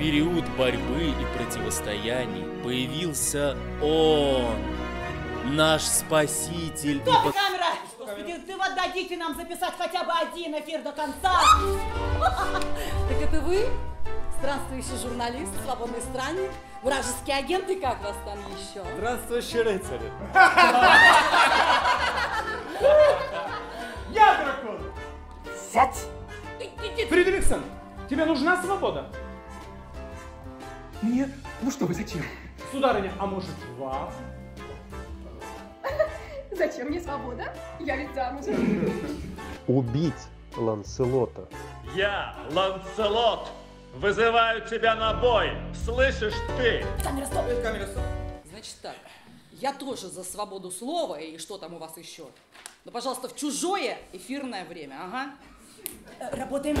период борьбы и противостояний появился он, наш спаситель и Стоп, пот- камера! Господи, ты вот дадите нам записать хотя бы один эфир до конца. Так это вы? Странствующий журналист, свободный странник, вражеский агент и как вас там еще? Здравствующий рыцарь. Я дракон! Сядь! Фридрихсон, тебе нужна свобода? Мне? Ну что вы, зачем? Сударыня, а может вам? Зачем мне свобода? Я ведь замужем. Убить Ланселота. Я, Ланселот, вызываю тебя на бой. Слышишь ты? Камера, стоп! Значит так, я тоже за свободу слова и что там у вас еще. Ну, пожалуйста, в чужое эфирное время, ага. Э, Работаем.